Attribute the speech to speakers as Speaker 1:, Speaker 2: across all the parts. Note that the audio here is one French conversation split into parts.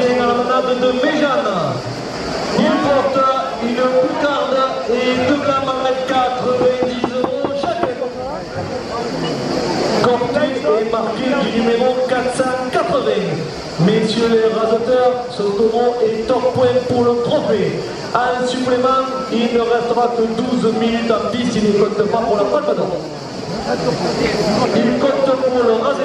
Speaker 1: à la manade de Méjane. Il porte une boucarde et deux glammes à mettre 90 euros chaque. Corteil est marqué du numéro 480. Messieurs les rasateurs, ce taureau est top point pour le trophée. En supplément, il ne restera que 12 minutes en piste, il ne compte pas pour la palme d'or. Il compte pour le rasé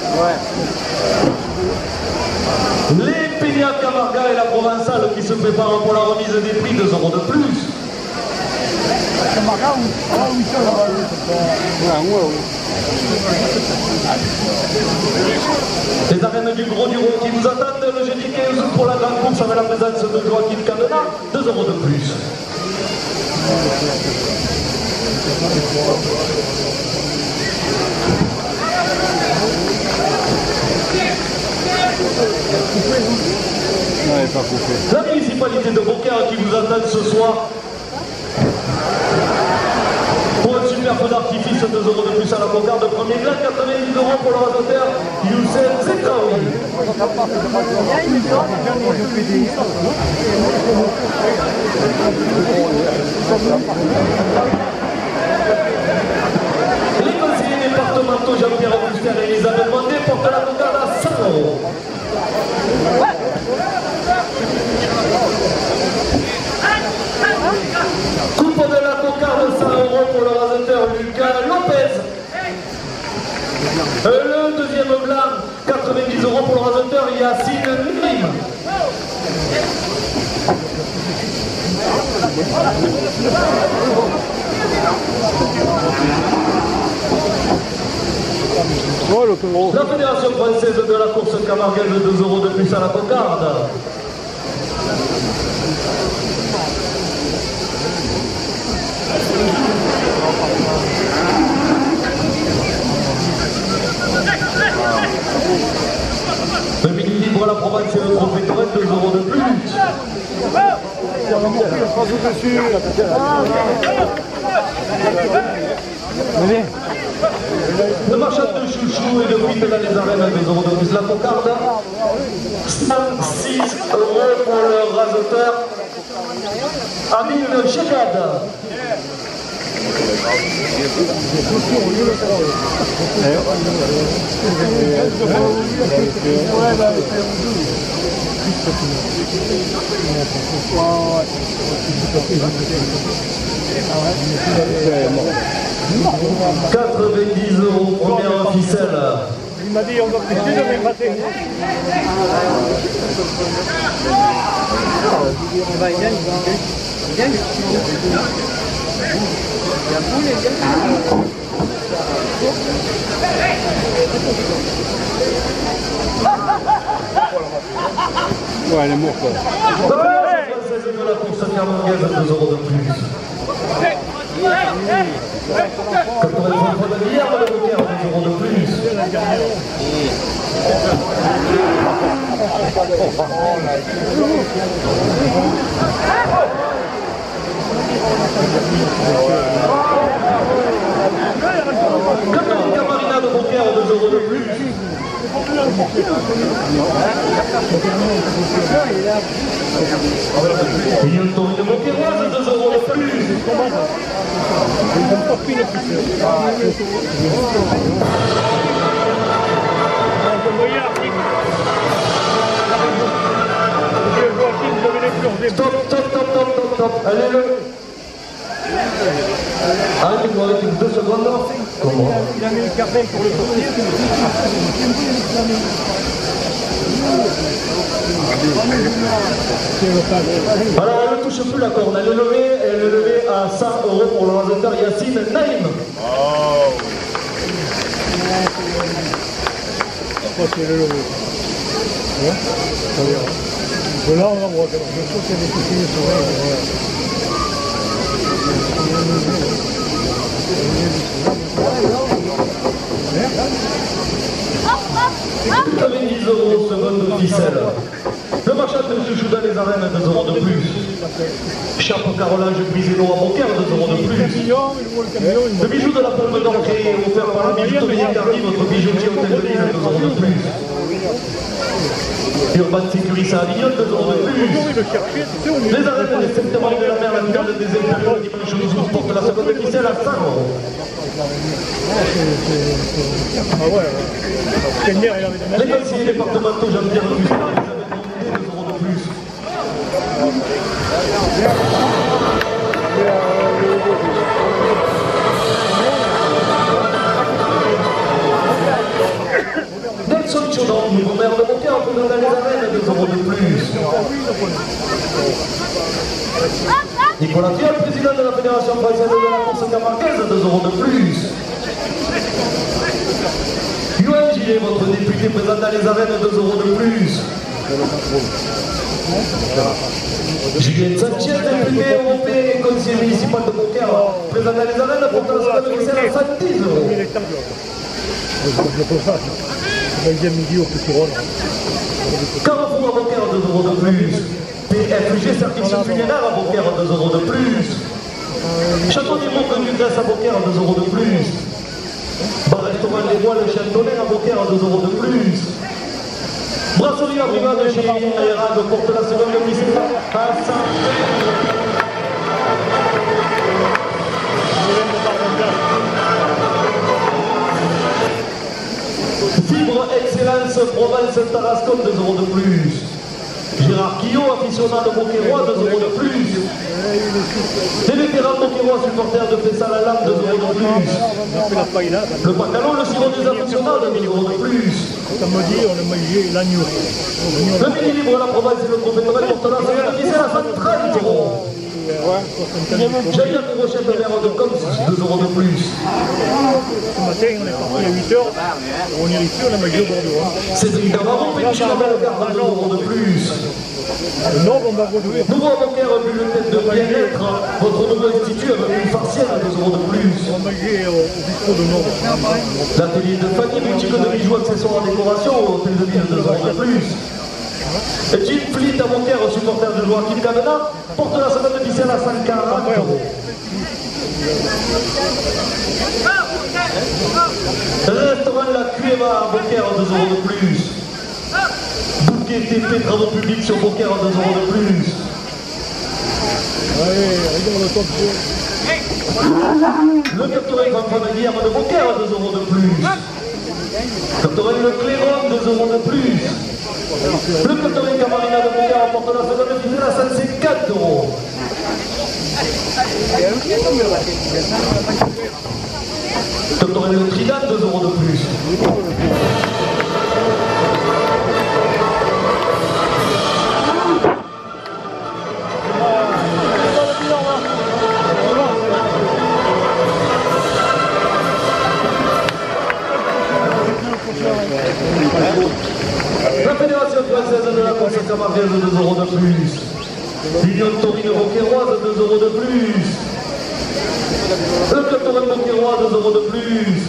Speaker 1: Les marraines des Festes Marie de la Mer, la finale des Impériaux le dimanche 11 août prochain à 17h, 2 euros de plus à la cocarde. Les Peña Camarga et la Provençale qui se préparent pour la remise des prix, 2 euros de plus. Les arènes du Gros du Roi qui vous attendent le jeudi 15 août pour la grande course avec la présence de Joaquin Cadena, 2 euros de plus. La municipalité de Beaucaire qui vous attend ce soir pour un super feu d'artifice, 2 euros de plus à la cocarde, premier glas, 90 euros pour le rasoteur Youssef Zekraoui. Les conseillers départementaux Jean-Pierre Augustin et Elisabeth Mandé portent la cocarde à 100 euros. Coupe de la cocarde, 100 euros pour le rasateur Lucas Lopez. Euh, le deuxième blanc, 90 euros pour le rasateur Yacine Nrim. La Fédération française de la course camarguaise, 2 euros de plus à la cocarde. Le mini à Provence et le trophée Tourette, 2 euros de plus. Le marchand de chouchou et de frites dans les arènes, 2 euros de plus. La cocarde, 106 euros pour le rasoteur. Amine Chekad. « 90 euros, première ficelle.
Speaker 2: Il m'a dit, on va plus de me mater.
Speaker 3: Ouais, elle est morte.
Speaker 1: de la course camarguaise, 2 euros de plus. 83 fois de hier, le Beaucaire, 2 euros de plus. De Beaucaire, 2 euros de plus. Et un tour de Beaucairoise, 2 euros de plus. Stop, stop, stop, stop, stop, stop. Allez, le. Ah, tu dois arrêter deux secondes. Comment
Speaker 2: Il a mis le cartel pour le sortir.
Speaker 1: Alors, elle ne touche plus la corne. Elle est levée, elle est levée à 100 euros pour le rasoteur Yacine Naïm.
Speaker 2: crois que c'est le... Ouais, ça verra. De là, on va voir. Je trouve qu'il y a des petits sur elle.
Speaker 1: 90 euros seconde de ficelle. Le marchand de chouchou dans les arènes, 2 euros de plus. Chape au carrelage brisé à Beaucaire, 2 euros de plus.
Speaker 2: Le
Speaker 1: bijou de la Palme d'Or créé offert par la bijouterie Cardi, votre bijoutier hôtel de Lille, 2 euros de plus. Urban Sécurité à Avignon, 2 euros de plus. Les arènes des septembre de la mer, la finale des impériaux, le dimanche 12 août, porte la seconde ficelle à 100 euros.
Speaker 2: Ah ouais,
Speaker 1: Les conseillers départementaux, Jean-Pierre Augustin, Elisabeth Mondet, 2 euros de plus. Nelson Nicolas Thiel, président de la Fédération française de la course camarguaise, 2 euros de plus. Yoann Gillet, votre député présent dans les arènes, 2 euros de plus. Julien Sanchez, député européen et conseiller municipal de Beaucaire, présent dans les arènes, portant la seconde ficelle à 110 euros.
Speaker 2: Je peux pas. Le deuxième midi au petit rôle.
Speaker 1: Carrefour à Beaucaire, 2 euros de plus. PFG, certification funéraire à Beaucaire, 2 euros de plus. Château du Monde de Grèce à Beaucaire, 2 euros de plus. Bar restaurant Les Bois, le Châteaunet à Beaucaire, 2 euros de plus. Brasserie à Brigade chez Aérade porte la seconde 100 Fibre Excellence Provence Tarascon, 2 euros de plus. Gérard Quillot, aficionado Beauquairois, 2 euros de plus. Les vétérans Beauquairois, supporters de Fessal à l'âme, 2 euros de plus. Le pantalon, le sirop des aficionados, 2 euros de plus. Le mini libre la province et le prophétoral porte la seconde ficelle à 130 euros. J'ai eu la brochette de verre de com, 2 euros de plus.
Speaker 2: Ce matin, on est parti à 8h. On est ici, on a mangé au Bordeaux. hein.
Speaker 1: Cédric Navarro, Péniche la belle garde, 2 euros de plus.
Speaker 2: Le Nord, on va redouer.
Speaker 1: Bulletin de bien-être, votre nouveau institut avec une farcienne à 2 euros de plus.
Speaker 2: On va au, bistrot de Nord.
Speaker 1: L'atelier de Fanny, boutique de bijoux, accessoires, décoration, hôtel de ville, 2 euros de plus. Et Jim Fleet, avocat, supporter de Joachim Cavena, porte la semaine ficelle à 140 euros. Restaurant La Cueva à Beaucaire, 2 euros de plus. Bouquet TP, travaux publics sur Beaucaire, 2 euros de plus.
Speaker 2: Allez, regarde le top.
Speaker 1: Le Captorel Grand de Guillermo de Beaucaire, 2 euros de plus. Captorel Le Cléron, 2 euros de plus. Le Captorel Camarina de Beaucaire emporte la seconde finale à 154 euros. Captorel Le Trident, 2 euros de plus. L'Union Taurine Beauquairoise, 2 euros de plus. Le Taurine Beauquairois, 2 euros de plus.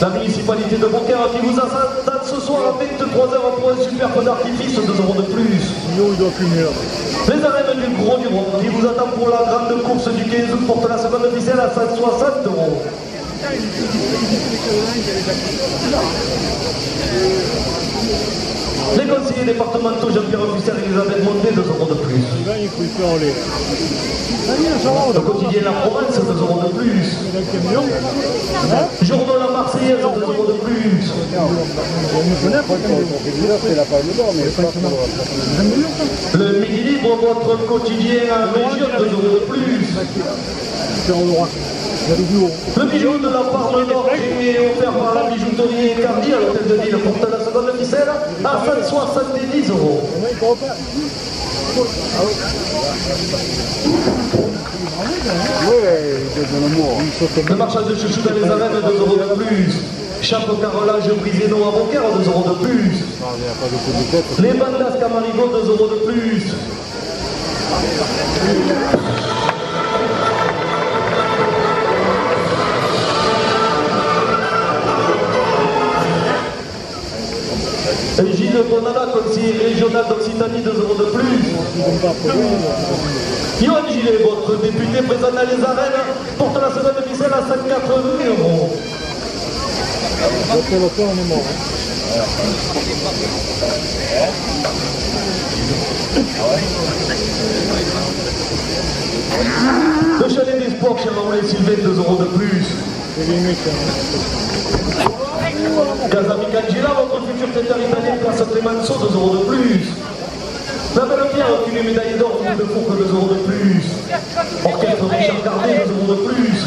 Speaker 1: La municipalité de Beaucaire qui vous attend ce soir à 23h pour un super feu d'artifice, 2 euros de plus.
Speaker 2: Il doit fumer.
Speaker 1: Les arènes du Gros du Rhône qui vous attend pour la grande course du 15 août porte la seconde ficelle à 160 euros. Les conseillers départementaux Jean-Pierre Augustin et Elisabeth Mondet, 2 euros de plus.
Speaker 2: Les.
Speaker 1: Le quotidien La Provence, 2 euros de plus.
Speaker 2: Camion.
Speaker 1: Journal La Marseillaise, 2 euros de plus. Le Midi Libre, votre quotidien en région, 2 euros de plus. Le bijou de la Parme Nord qui est offert par la bijouterie Cardi à l'hôtel de ville porte la seconde ficelle à 170 euros. Le marchand de chouchou dans les arènes, 2 euros de plus. Chapeau carrelage brisé non Beaucaire, 2 euros de plus. Les bandas Camarigo, 2 euros de plus. Dans les arènes, porte la seconde ficelle à 180 euros.
Speaker 2: Après l'auteur, on est mort. hein.
Speaker 1: Le chalet des sports chez Sylvain, 2 euros de plus.
Speaker 2: C'est mecs. hein.
Speaker 1: Votre futur traiteur italien, place Clemenceau, 2 euros de plus. La belle Pierre, qui est médaillé d'or, vous de Fourque, 2 euros de plus. Orchestre Richard Carnet, 2 euros de plus.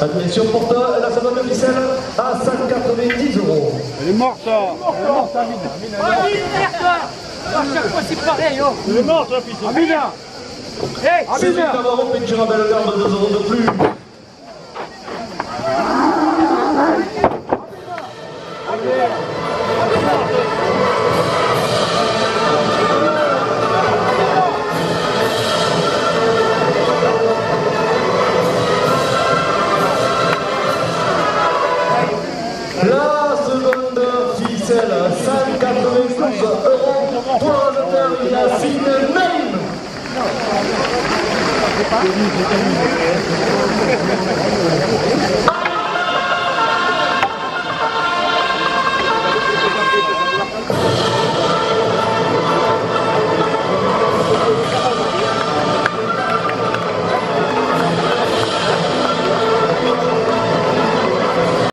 Speaker 1: La direction porte la à 190 euros.
Speaker 3: Elle est morte, ça Elle est morte, Amina.
Speaker 4: Il est derrière toi À chaque fois, c'est pareil, oh
Speaker 2: Elle est morte, la fille.
Speaker 3: Amina
Speaker 4: Hey
Speaker 1: Cédric Navarro, peinture à belle garde, 2 euros de plus. 아빠?